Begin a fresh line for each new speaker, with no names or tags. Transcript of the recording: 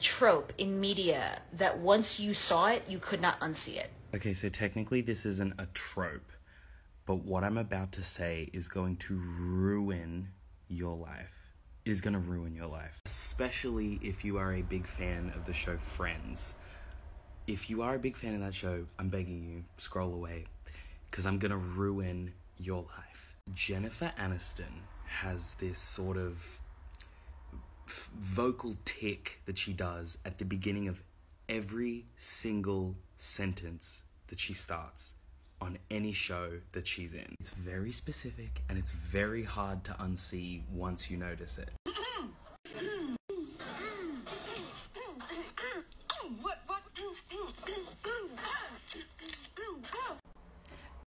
trope in media that once you saw it, you could not unsee it.
Okay, so technically this isn't a trope, but what I'm about to say is going to ruin your life. Is going to ruin your life. Especially if you are a big fan of the show Friends. If you are a big fan of that show, I'm begging you, scroll away. Because I'm going to ruin your life. Jennifer Aniston has this sort of vocal tic that she does at the beginning of every single sentence that she starts on any show that she's in. It's very specific and it's very hard to unsee once you notice it.